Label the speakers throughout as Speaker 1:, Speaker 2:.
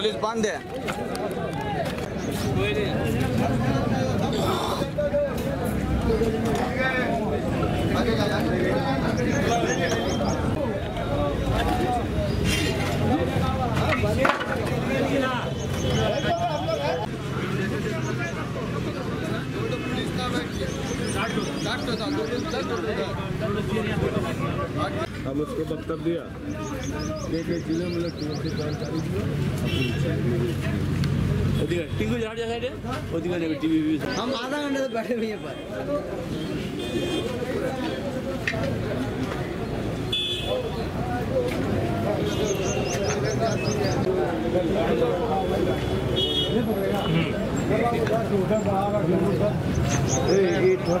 Speaker 1: Police बंद है। हम उसको वक्तव्य दिया। एक एक ज़िले में लोग जानकारी
Speaker 2: दिया टिंकू झाड़ जैसा है टीवी हम आधा घंटे तो बैठे हुए हैं पर। हम्म।
Speaker 1: ये थोड़ा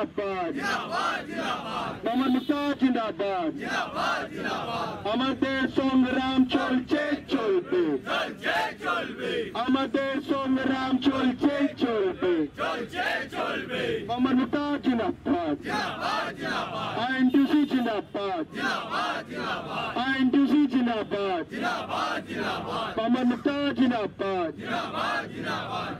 Speaker 3: जिंदाबाद মোহাম্মদ মুক্তার জিন্দাবাদ আমাদের সংগ্রাম চলছে চলবে আমাদের সংগ্রাম চলছে চলবে মোহাম্মদ মুক্তার জিন্দাবাদ আইএনটিসি জিন্দাবাদ আইএনটিসি জিন্দাবাদ মোহাম্মদ মুক্তার জিন্দাবাদ কংগ্রেস জিন্দাবাদ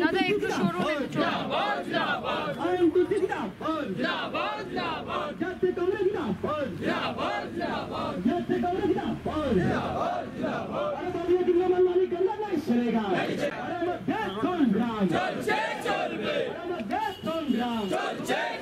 Speaker 4: দাদা একটু সরু দীপা
Speaker 3: দাস মুন্সি আসছেন